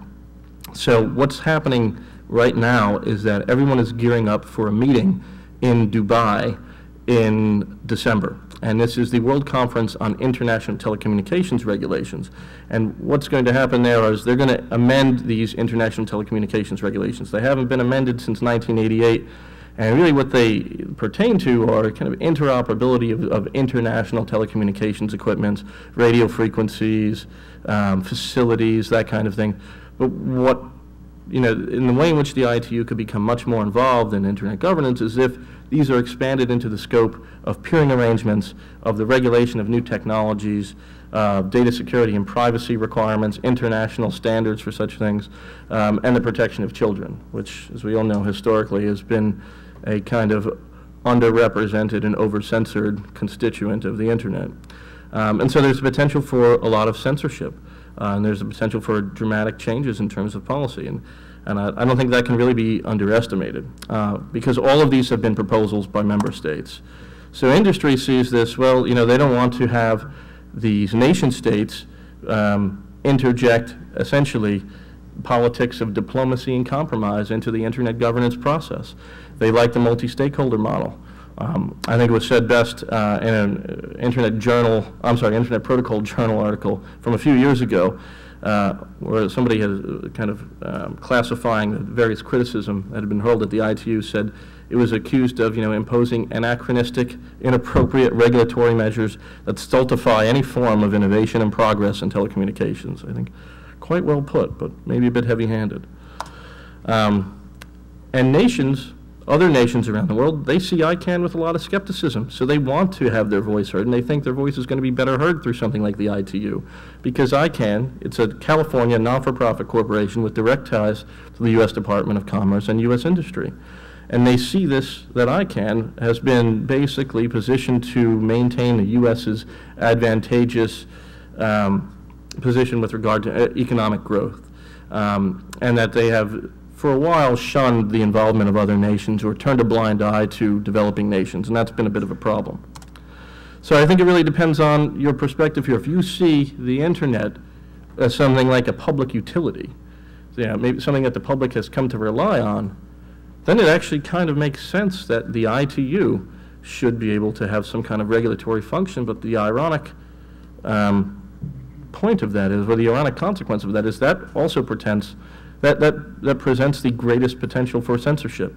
So what's happening right now is that everyone is gearing up for a meeting in Dubai in December. And this is the World Conference on International Telecommunications Regulations. And what's going to happen there is they're going to amend these international telecommunications regulations. They haven't been amended since 1988. And really what they pertain to are kind of interoperability of, of international telecommunications equipment, radio frequencies, um, facilities, that kind of thing. But what you know, in the way in which the ITU could become much more involved in internet governance is if these are expanded into the scope of peering arrangements, of the regulation of new technologies, uh, data security and privacy requirements, international standards for such things, um, and the protection of children, which, as we all know, historically has been a kind of underrepresented and over-censored constituent of the internet. Um, and so there's a potential for a lot of censorship. Uh, and there's a potential for dramatic changes in terms of policy. And, and I, I don't think that can really be underestimated uh, because all of these have been proposals by member states. So industry sees this, well, you know, they don't want to have these nation states um, interject essentially politics of diplomacy and compromise into the internet governance process. They like the multi-stakeholder model. Um, I think it was said best uh, in an Internet Journal, I'm sorry, Internet Protocol Journal article from a few years ago, uh, where somebody had kind of um, classifying the various criticism that had been hurled at the ITU said it was accused of, you know, imposing anachronistic, inappropriate regulatory measures that stultify any form of innovation and progress in telecommunications. I think quite well put, but maybe a bit heavy-handed. Um, and nations other nations around the world, they see ICANN with a lot of skepticism. So they want to have their voice heard, and they think their voice is going to be better heard through something like the ITU. Because ICANN, it's a California non-for-profit corporation with direct ties to the U.S. Department of Commerce and U.S. industry. And they see this, that ICANN has been basically positioned to maintain the U.S.'s advantageous um, position with regard to uh, economic growth. Um, and that they have for a while shunned the involvement of other nations or turned a blind eye to developing nations, and that's been a bit of a problem. So I think it really depends on your perspective here. If you see the internet as something like a public utility, you know, maybe something that the public has come to rely on, then it actually kind of makes sense that the ITU should be able to have some kind of regulatory function, but the ironic um, point of that is, or the ironic consequence of that is that also pretends, that, that, that presents the greatest potential for censorship.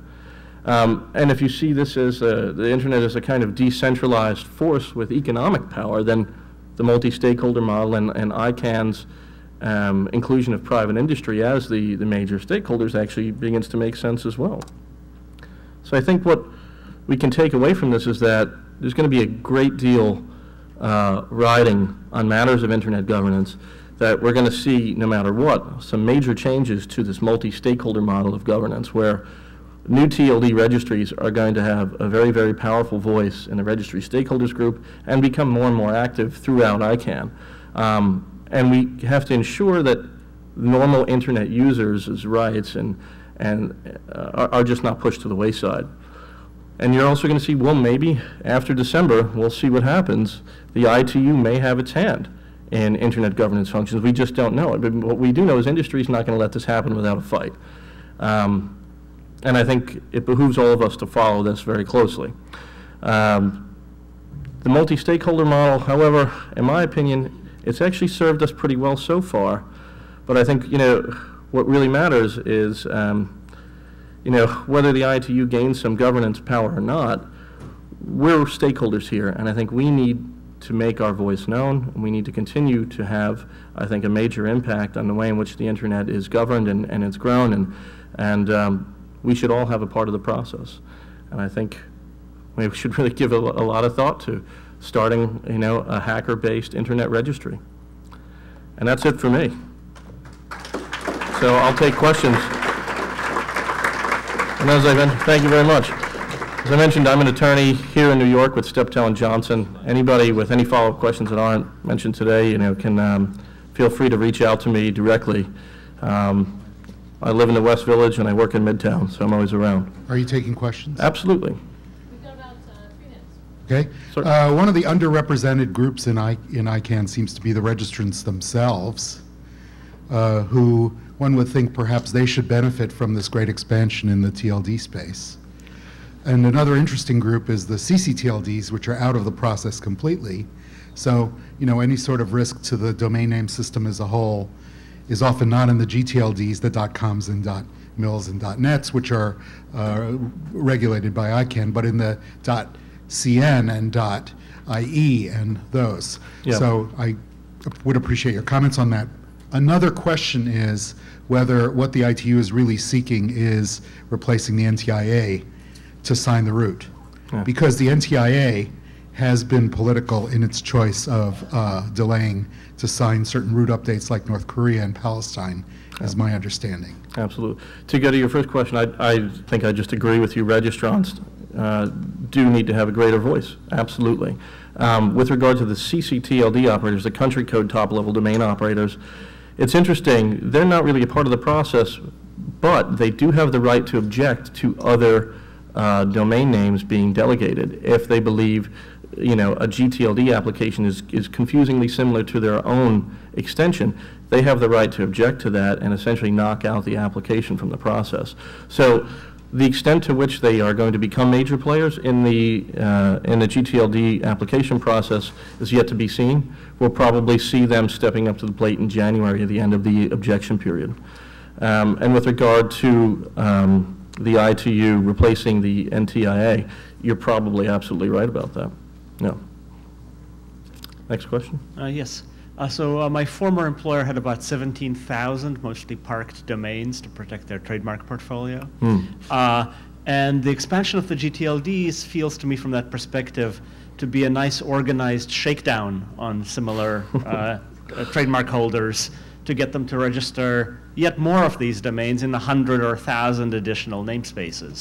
Um, and if you see this as a, the internet as a kind of decentralized force with economic power, then the multi-stakeholder model and, and ICANN's um, inclusion of private industry as the, the major stakeholders actually begins to make sense as well. So I think what we can take away from this is that there's going to be a great deal uh, riding on matters of internet governance that we're going to see, no matter what, some major changes to this multi-stakeholder model of governance where new TLD registries are going to have a very, very powerful voice in the registry stakeholders group and become more and more active throughout ICANN. Um, and we have to ensure that normal internet users' rights and, and uh, are, are just not pushed to the wayside. And you're also going to see, well, maybe after December, we'll see what happens. The ITU may have its hand in internet governance functions. We just don't know it. But what we do know is industry is not going to let this happen without a fight. Um, and I think it behooves all of us to follow this very closely. Um, the multi-stakeholder model, however, in my opinion, it's actually served us pretty well so far. But I think, you know, what really matters is, um, you know, whether the ITU gains some governance power or not, we're stakeholders here, and I think we need to make our voice known. We need to continue to have, I think, a major impact on the way in which the internet is governed and, and it's grown. And, and um, we should all have a part of the process. And I think we should really give a, a lot of thought to starting, you know, a hacker-based internet registry. And that's it for me. So I'll take questions. And as I mentioned, thank you very much. As I mentioned, I'm an attorney here in New York with Steptoe and Johnson. Anybody with any follow-up questions that aren't mentioned today, you know, can um, feel free to reach out to me directly. Um, I live in the West Village and I work in Midtown, so I'm always around. Are you taking questions? Absolutely. We've got about uh, three minutes. Okay. Uh, One of the underrepresented groups in I, in ICANN seems to be the registrants themselves, uh, who one would think perhaps they should benefit from this great expansion in the TLD space. And another interesting group is the CCTLDs, which are out of the process completely. So, you know, any sort of risk to the domain name system as a whole is often not in the GTLDs, the .coms and .mils and .nets, which are uh, regulated by ICANN, but in the .cn and .ie and those. Yeah. So I would appreciate your comments on that. Another question is whether what the ITU is really seeking is replacing the NTIA to sign the root Yeah. Because the NTIA has been political in its choice of uh, delaying to sign certain root updates like North Korea and Palestine, is my understanding. Absolutely. To go to your first question, I, I think I just agree with you. Registrants uh, do need to have a greater voice. Absolutely. Um, with regard to the CCTLD operators, the country code top-level domain operators, it's interesting. They're not really a part of the process, but they do have the right to object to other uh, domain names being delegated if they believe, you know, a GTLD application is, is confusingly similar to their own extension. They have the right to object to that and essentially knock out the application from the process. So the extent to which they are going to become major players in the, uh, in the GTLD application process is yet to be seen. We'll probably see them stepping up to the plate in January at the end of the objection period. Um, And with regard to um, the ITU replacing the NTIA, you're probably absolutely right about that. No. Next question? Uh, Yes. Uh, So uh, my former employer had about 17,000 mostly parked domains to protect their trademark portfolio. Hmm. Uh, And the expansion of the GTLDs feels to me from that perspective to be a nice organized shakedown on similar uh, uh, trademark holders to get them to register yet more of these domains in a hundred or thousand additional namespaces.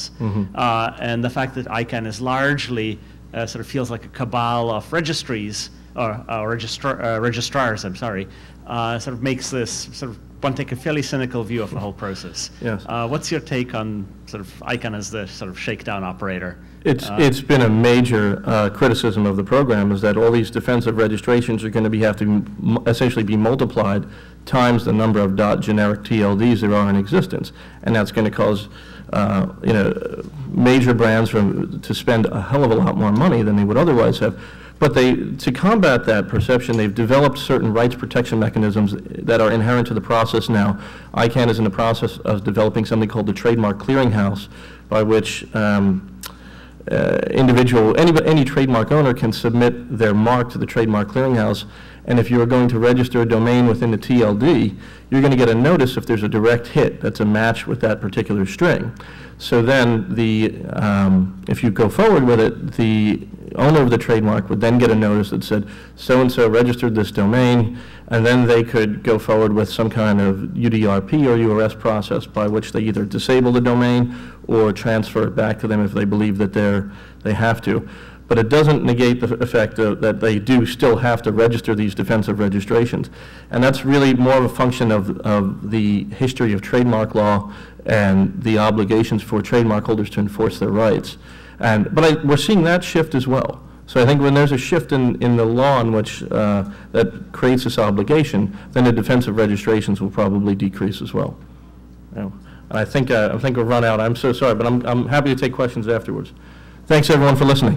Uh, and the fact that ICANN is largely uh, sort of feels like a cabal of registries or uh, registrar, uh, registrars, I'm sorry, uh, sort of makes this sort of one take a fairly cynical view of the whole process. Yes. Uh, what's your take on sort of ICANN as the sort of shakedown operator? It's, it's been a major uh, criticism of the program is that all these defensive registrations are going to be, have to m- essentially be multiplied times the number of dot generic TLDs there are in existence. And that's going to cause, uh, you know, major brands from, to spend a hell of a lot more money than they would otherwise have. But they, to combat that perception, they've developed certain rights protection mechanisms that are inherent to the process now. ICANN is in the process of developing something called the Trademark Clearinghouse, by which um, uh, individual, any, any trademark owner can submit their mark to the Trademark Clearinghouse, and if you are going to register a domain within the TLD, you're going to get a notice if there's a direct hit that's a match with that particular string. So then the, um, if you go forward with it, the owner of the trademark would then get a notice that said, so-and-so registered this domain, and then they could go forward with some kind of UDRP or URS process by which they either disable the domain or transfer it back to them if they believe that they're, they have to. But it doesn't negate the effect of- that they do still have to register these defensive registrations. And that's really more of a function of, of the history of trademark law and the obligations for trademark holders to enforce their rights. And, but I, we're seeing that shift as well. So I think when there's a shift in, in the law in which, uh, that creates this obligation, then the defensive registrations will probably decrease as well. And I think, uh, I think we've run out. I'm so sorry, but I'm, I'm happy to take questions afterwards. Thanks, everyone, for listening.